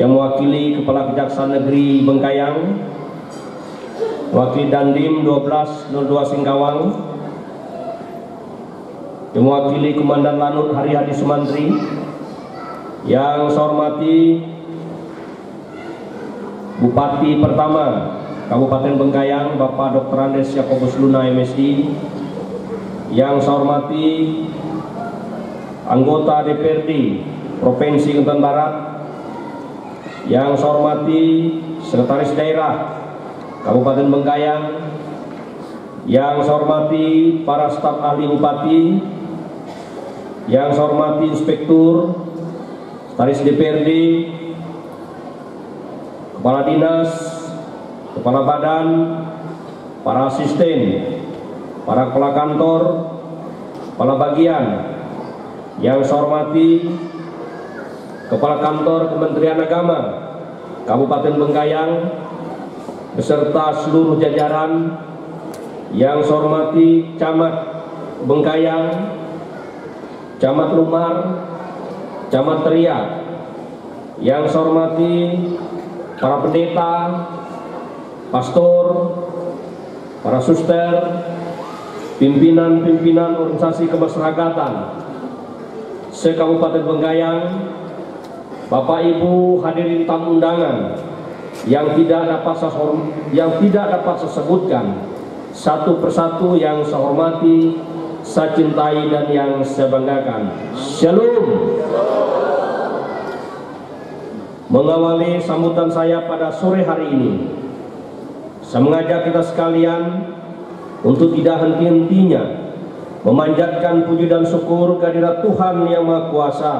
yang mewakili Kepala Kejaksaan Negeri Bengkayang, Wakil Dandim 1202 Singkawang, yang mewakili Komandan Lanut Hari Hadi Sumantri, yang saya hormati Bupati pertama Kabupaten Bengkayang, Bapak Dr. Andes Yakobus Luna MSI, yang saya hormati anggota DPRD Provinsi Kalimantan Barat, yang saya hormati Sekretaris Daerah Kabupaten Bengkayang, yang saya hormati para staf ahli bupati, yang saya hormati Inspektur, Sekretaris DPRD, Kepala Dinas, Kepala Badan, para asisten, para kepala kantor, kepala bagian, yang saya hormati Kepala Kantor Kementerian Agama Kabupaten Bengkayang beserta seluruh jajaran yang saya hormati Camat Bengkayang, Camat Lumar, Camat Teriak, yang saya hormati para pendeta, pastor, para suster, pimpinan-pimpinan organisasi kemasyarakatan se-Kabupaten Bengkayang, Bapak Ibu hadirin tamu undangan yang tidak dapat saya yang tidak dapat saya sebutkan satu persatu yang saya hormati, saya cintai dan yang saya banggakan. Shalom. Mengawali sambutan saya pada sore hari ini, saya mengajak kita sekalian untuk tidak henti-hentinya memanjatkan puji dan syukur kehadirat Tuhan Yang Maha Kuasa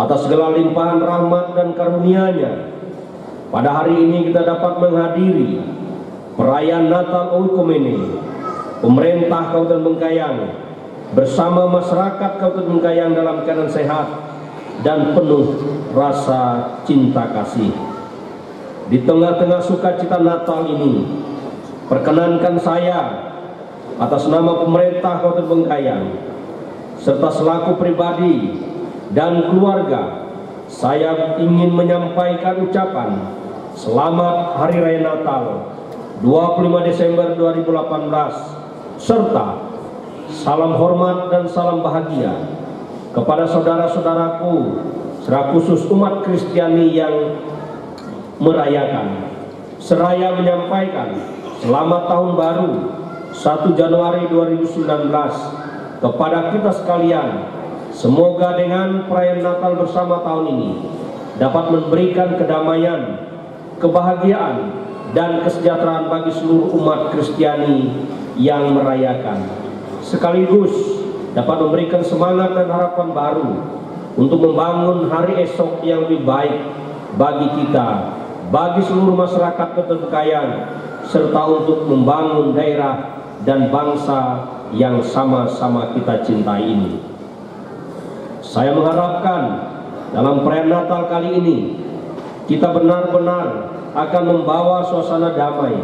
atas segala limpahan rahmat dan karunia-Nya. Pada hari ini kita dapat menghadiri perayaan Natal Oikumene, pemerintah Kabupaten Bengkayang bersama masyarakat Kabupaten Bengkayang dalam keadaan sehat dan penuh rasa cinta kasih. Di tengah-tengah sukacita Natal ini, perkenankan saya atas nama pemerintah Kabupaten Bengkayang serta selaku pribadi dan keluarga, saya ingin menyampaikan ucapan Selamat Hari Raya Natal 25 Desember 2018 serta salam hormat dan salam bahagia kepada saudara-saudaraku serta khusus umat Kristiani yang merayakan. Seraya menyampaikan selamat tahun baru 1 Januari 2019 kepada kita sekalian semoga dengan perayaan Natal bersama tahun ini dapat memberikan kedamaian kebahagiaan dan kesejahteraan bagi seluruh umat Kristiani yang merayakan sekaligus dapat memberikan semangat dan harapan baru untuk membangun hari esok yang lebih baik bagi kita, bagi seluruh masyarakat keterkayaan, serta untuk membangun daerah dan bangsa yang sama-sama kita cintai ini. Saya mengharapkan dalam perayaan Natal kali ini kita benar-benar akan membawa suasana damai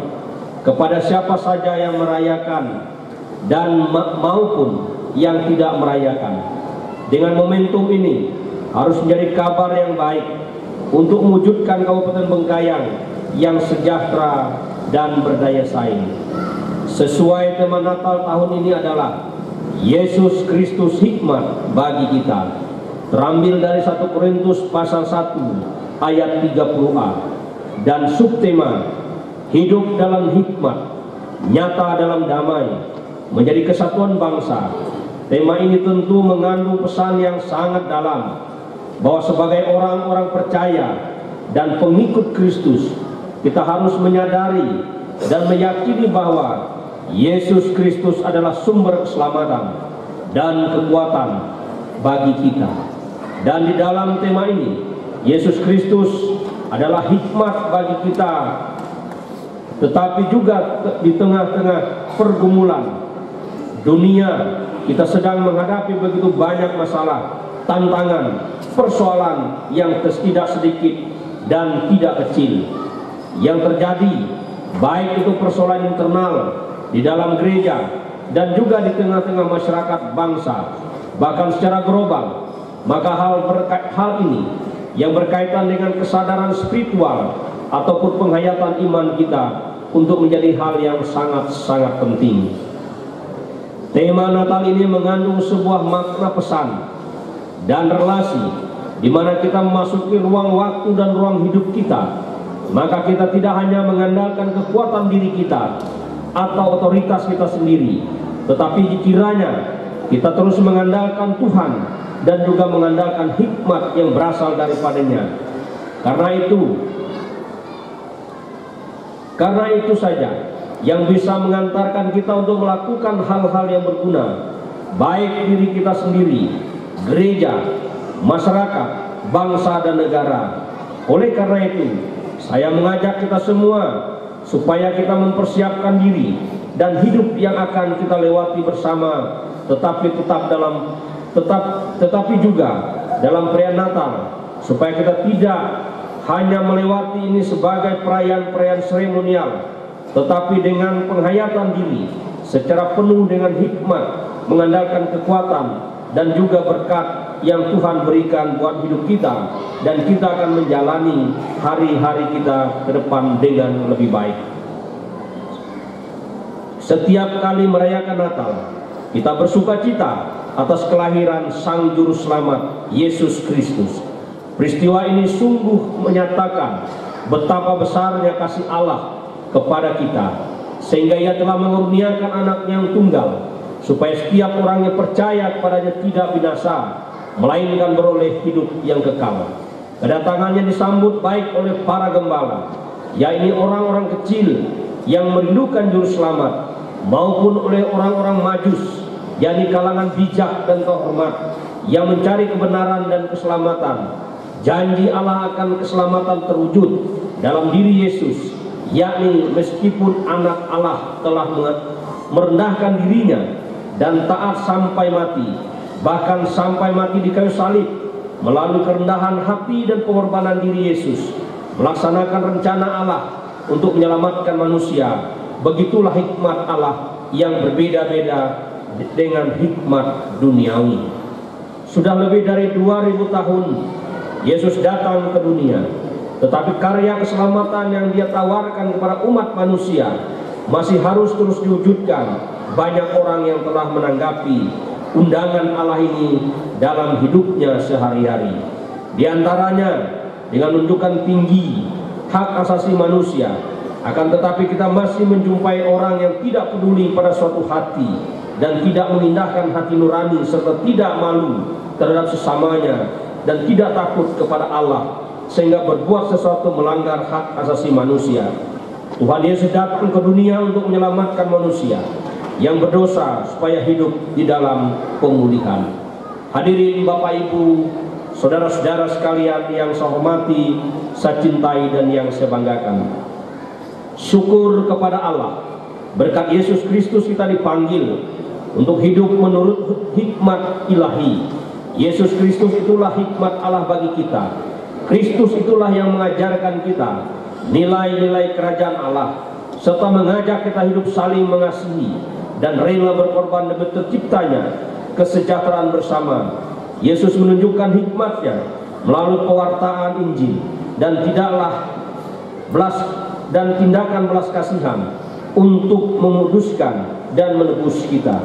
kepada siapa saja yang merayakan dan maupun yang tidak merayakan dengan momentum ini harus menjadi kabar yang baik untuk mewujudkan Kabupaten Bengkayang yang sejahtera dan berdaya saing. Sesuai tema Natal tahun ini adalah Yesus Kristus hikmat bagi kita. Terambil dari 1 Korintus pasal 1 ayat 30a dan subtema hidup dalam hikmat, nyata dalam damai, menjadi kesatuan bangsa Tema ini tentu mengandung pesan yang sangat dalam bahwa sebagai orang-orang percaya dan pengikut Kristus kita harus menyadari dan meyakini bahwa Yesus Kristus adalah sumber keselamatan dan kekuatan bagi kita. Dan di dalam tema ini Yesus Kristus adalah hikmat bagi kita tetapi juga di tengah-tengah pergumulan dunia kita sedang menghadapi begitu banyak masalah, tantangan, persoalan yang tidak sedikit dan tidak kecil yang terjadi baik itu persoalan internal di dalam gereja dan juga di tengah-tengah masyarakat bangsa bahkan secara global maka hal berkait hal ini yang berkaitan dengan kesadaran spiritual ataupun penghayatan iman kita untuk menjadi hal yang sangat-sangat penting. Tema Natal ini mengandung sebuah makna pesan dan relasi di mana kita memasuki ruang waktu dan ruang hidup kita. Maka kita tidak hanya mengandalkan kekuatan diri kita atau otoritas kita sendiri, tetapi kiranya kita terus mengandalkan Tuhan dan juga mengandalkan hikmat yang berasal daripadanya. Karena itu, karena itu saja yang bisa mengantarkan kita untuk melakukan hal-hal yang berguna, baik diri kita sendiri, gereja, masyarakat, bangsa dan negara. Oleh karena itu, saya mengajak kita semua supaya kita mempersiapkan diri dan hidup yang akan kita lewati bersama tetapi tetap dalam tetap tetapi juga dalam perayaan Natal supaya kita tidak hanya melewati ini sebagai perayaan-perayaan seremonial tetapi dengan penghayatan diri secara penuh dengan hikmat mengandalkan kekuatan dan juga berkat yang Tuhan berikan buat hidup kita dan kita akan menjalani hari-hari kita ke depan dengan lebih baik. Setiap kali merayakan Natal, kita bersuka cita atas kelahiran Sang Juru Selamat Yesus Kristus. Peristiwa ini sungguh menyatakan betapa besarnya kasih Allah kepada kita sehingga ia telah mengurniakan anak yang tunggal supaya setiap orang yang percaya kepadanya tidak binasa melainkan beroleh hidup yang kekal. Kedatangannya disambut baik oleh para gembala yaitu orang-orang kecil yang merindukan juru selamat maupun oleh orang-orang majus yakni kalangan bijak dan terhormat yang mencari kebenaran dan keselamatan. Janji Allah akan keselamatan terwujud dalam diri Yesus yakni meskipun anak Allah telah merendahkan dirinya dan taat sampai mati bahkan sampai mati di kayu salib melalui kerendahan hati dan pengorbanan diri Yesus melaksanakan rencana Allah untuk menyelamatkan manusia. Begitulah hikmat Allah yang berbeda-beda dengan hikmat duniawi. Sudah lebih dari 2000 tahun Yesus datang ke dunia. Tetapi karya keselamatan yang dia tawarkan kepada umat manusia masih harus terus diwujudkan. Banyak orang yang telah menanggapi undangan Allah ini dalam hidupnya sehari-hari. Di antaranya dengan menunjukkan tinggi hak asasi manusia. Akan tetapi kita masih menjumpai orang yang tidak peduli pada suatu hati dan tidak mengindahkan hati nurani serta tidak malu terhadap sesamanya dan tidak takut kepada Allah sehingga berbuat sesuatu melanggar hak asasi manusia. Tuhan Yesus datang ke dunia untuk menyelamatkan manusia yang berdosa supaya hidup di dalam pemulihan. Hadirin Bapak Ibu, saudara-saudara sekalian yang saya hormati, saya cintai dan yang saya banggakan. Syukur kepada Allah. Berkat Yesus Kristus kita dipanggil untuk hidup menurut hikmat ilahi. Yesus Kristus itulah hikmat Allah bagi kita Kristus itulah yang mengajarkan kita nilai-nilai kerajaan Allah serta mengajak kita hidup saling mengasihi dan rela berkorban demi terciptanya kesejahteraan bersama. Yesus menunjukkan hikmatnya melalui pewartaan Injil dan tidaklah belas dan tindakan belas kasihan untuk menguduskan dan menebus kita.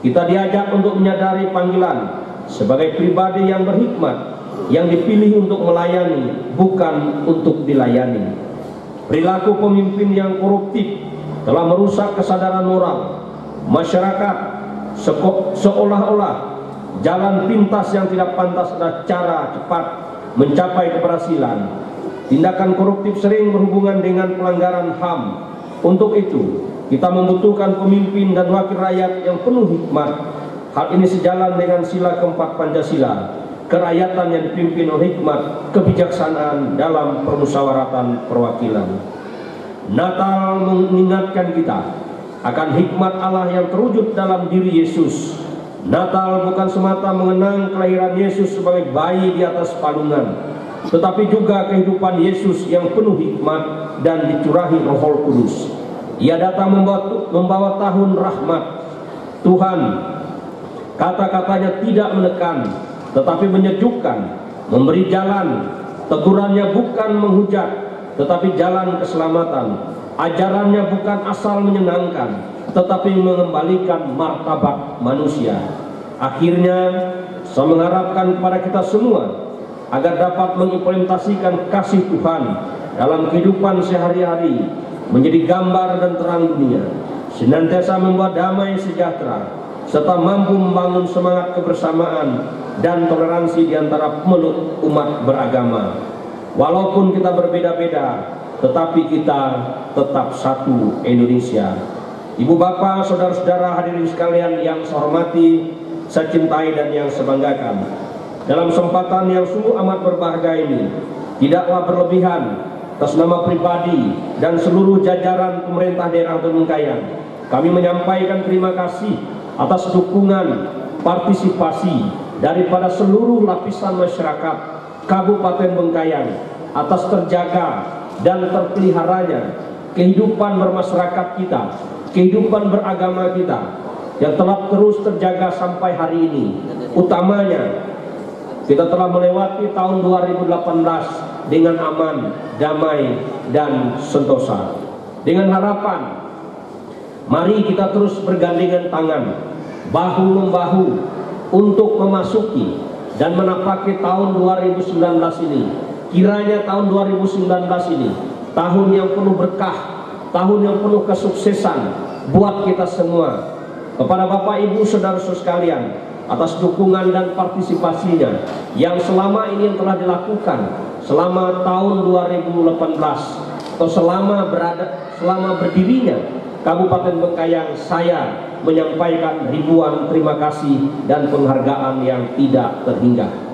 Kita diajak untuk menyadari panggilan sebagai pribadi yang berhikmat yang dipilih untuk melayani bukan untuk dilayani. Perilaku pemimpin yang koruptif telah merusak kesadaran moral masyarakat seolah-olah jalan pintas yang tidak pantas adalah cara cepat mencapai keberhasilan. Tindakan koruptif sering berhubungan dengan pelanggaran HAM. Untuk itu, kita membutuhkan pemimpin dan wakil rakyat yang penuh hikmat. Hal ini sejalan dengan sila keempat Pancasila kerakyatan yang dipimpin oleh hikmat kebijaksanaan dalam permusyawaratan perwakilan. Natal mengingatkan kita akan hikmat Allah yang terwujud dalam diri Yesus. Natal bukan semata mengenang kelahiran Yesus sebagai bayi di atas palungan, tetapi juga kehidupan Yesus yang penuh hikmat dan dicurahi Roh Kudus. Ia datang membawa, membawa tahun rahmat. Tuhan, kata-katanya tidak menekan, tetapi menyejukkan, memberi jalan Tegurannya bukan menghujat, tetapi jalan keselamatan. Ajarannya bukan asal menyenangkan, tetapi mengembalikan martabat manusia. Akhirnya, saya mengharapkan kepada kita semua agar dapat mengimplementasikan kasih Tuhan dalam kehidupan sehari-hari menjadi gambar dan terang dunia, senantiasa membuat damai sejahtera, serta mampu membangun semangat kebersamaan dan toleransi di antara pemeluk umat beragama. Walaupun kita berbeda-beda, tetapi kita tetap satu Indonesia. Ibu bapak, saudara-saudara hadirin sekalian yang saya hormati, saya cintai dan yang saya banggakan. Dalam kesempatan yang sungguh amat berbahagia ini, tidaklah berlebihan atas nama pribadi dan seluruh jajaran pemerintah daerah Bengkayang. Kami menyampaikan terima kasih atas dukungan, partisipasi, daripada seluruh lapisan masyarakat Kabupaten Bengkayang atas terjaga dan terpeliharanya kehidupan bermasyarakat kita, kehidupan beragama kita yang telah terus terjaga sampai hari ini. Utamanya kita telah melewati tahun 2018 dengan aman, damai, dan sentosa. Dengan harapan, mari kita terus bergandengan tangan, bahu membahu untuk memasuki dan menapaki tahun 2019 ini kiranya tahun 2019 ini tahun yang penuh berkah tahun yang penuh kesuksesan buat kita semua kepada Bapak Ibu Saudara-saudara sekalian atas dukungan dan partisipasinya yang selama ini telah dilakukan selama tahun 2018 atau selama berada selama berdirinya Kabupaten Bengkayang saya menyampaikan ribuan terima kasih dan penghargaan yang tidak terhingga.